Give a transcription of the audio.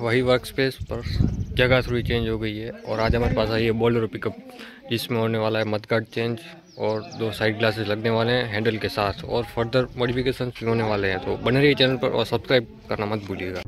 वही work space पर जगह थोड़ी चेंज हो गई है। और आज हमारे पास आई है बॉलर पिकअप जिसमें होने वाला है मदगार्ड चेंज और दो साइड ग्लासेस लगने वाले हैं हैंडल के साथ। और फर्दर मॉडिफिकेशन भी होने वाले हैं। तो बने रहिए चैनल पर और सब्सक्राइब करना मत भूलिएगा।